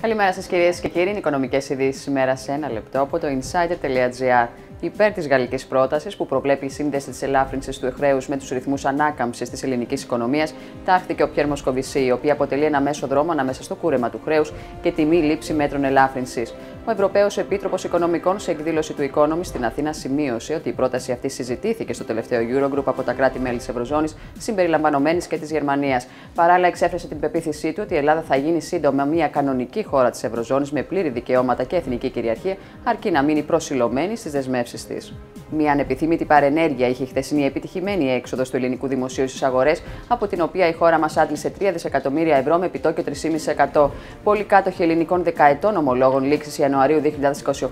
Καλημέρα σας, κυρίες και κύριοι. Είναι οικονομικές ειδήσεις ημέρα σε ένα λεπτό από το insider.gr. Υπέρ της γαλλικής πρότασης που προβλέπει η σύνδεση της ελάφρυνσης του εχρέου με τους ρυθμούς ανάκαμψης της ελληνικής οικονομίας, τάχθηκε ο Πιέρ Μοσκοβισή, η οποία αποτελεί ένα μέσο δρόμο ανάμεσα στο κούρεμα του χρέους και τη μη λήψη μέτρων ελάφρυνσης. Ο Ευρωπαίος Επίτροπος Οικονομικών σε εκδήλωση του Economy στην Αθήνα σημείωσε ότι η πρόταση αυτή συζητήθηκε στο τελευταίο Eurogroup από τα κράτη-μέλη της Ευρωζώνης, συμπεριλαμβανομένης και της Γερμανίας. Παράλληλα, εξέφρασε την πεποίθησή του ότι η Ελλάδα θα γίνει σύντομα μια κανονική χώρα της Ευρωζώνης με πλήρη δικαιώματα και εθνική κυριαρχία, αρκεί να μείνει προσιλωμένη στις δεσμεύσεις τη. Μια ανεπιθύμητη παρενέργεια είχε χθεσινή επιτυχημένη έξοδο του ελληνικού δημοσίου στις αγορές, από την οποία η χώρα μας άντλησε 3 δισεκατομμύρια ευρώ με επιτόκιο 3,5%. Πολλοί κάτοχοι ελληνικών δεκαετών ομολόγων λήξης Ιανουαρίου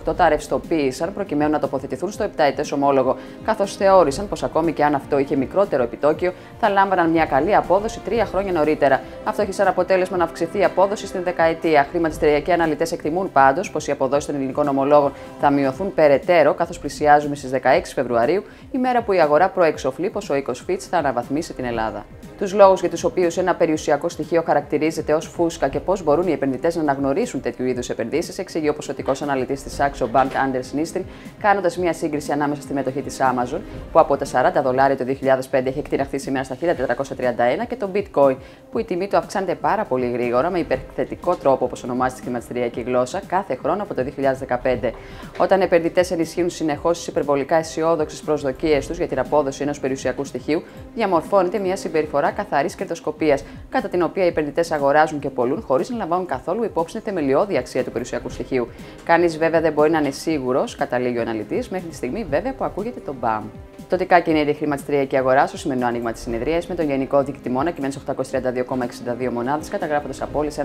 2028 τα ρευστοποίησαν προκειμένου να τοποθετηθούν στο 7 ετές ομόλογο, καθώς θεώρησαν πως ακόμη και αν αυτό είχε μικρότερο επιτόκιο, θα λάμβαναν μια καλή απόδοση τρία χρόνια νωρίτερα. Αυτό έχει σαν αποτέλεσμα να αυξηθεί η απόδοση στην δεκαετία. Χρηματιστηριακοί αναλυτές εκτιμούν πάντως πως οι αποδόσεις των ελληνικών ομολόγων θα μειωθούν περαιτέρω, καθώς πλησιάζουμε στις 16 Φεβρουαρίου, η μέρα που η αγορά προεξοφλεί πως ο οίκο Fitch θα αναβαθμίσει την Ελλάδα. Τους λόγους για τους οποίους ένα περιουσιακό στοιχείο χαρακτηρίζεται ως φούσκα και πώς μπορούν οι επενδυτές να αναγνωρίσουν τέτοιου είδους επενδύσεις, εξηγεί ο ποσοτικός αναλυτής της Saxo Bank Anders Nistrin, κάνοντας μια σύγκριση ανάμεσα στη μετοχή της Amazon, που από τα 40 δολάρια το 2005 έχει εκτιναχθεί σήμερα στα 1431, και το Bitcoin, που η τιμή του αυξάνεται πάρα πολύ γρήγορα, με υπερθετικό τρόπο, όπως ονομάζεται στη χρηματιστηριακή γλώσσα, κάθε χρόνο από το 2015. Όταν επενδυτές ενισχύουν συνεχώς τις υπερβολικά αισιόδοξες προσδοκίες τους για την απόδοση ενός περιουσιακού στοιχείου, διαμορφώνεται μια συμπεριφορά καθαρής κερδοσκοπίας, κατά την οποία οι επενδυτές αγοράζουν και πολλούν χωρίς να λαμβάνουν καθόλου υπόψη την θεμελιώδη αξία του περιουσιακού στοιχείου. Κανείς βέβαια δεν μπορεί να είναι σίγουρος, καταλήγει ο αναλυτής, μέχρι τη στιγμή βέβαια που ακούγεται το BAM. Το ΤΚΑ κινείται η χρηματιστηριακή αγορά στο σημερινό άνοιγμα της συνεδρίας με τον γενικό δικτυμό κυμαίνει 832,62 μονάδες, καταγράφοντας απόλυση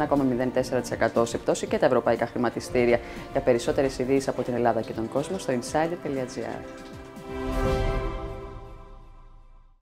1,04% σε πτώση και τα ευρωπαϊκά χρηματιστήρια. Για περισσότερες ειδήσεις από την Ελλάδα και τον κόσμο στο insider.gr.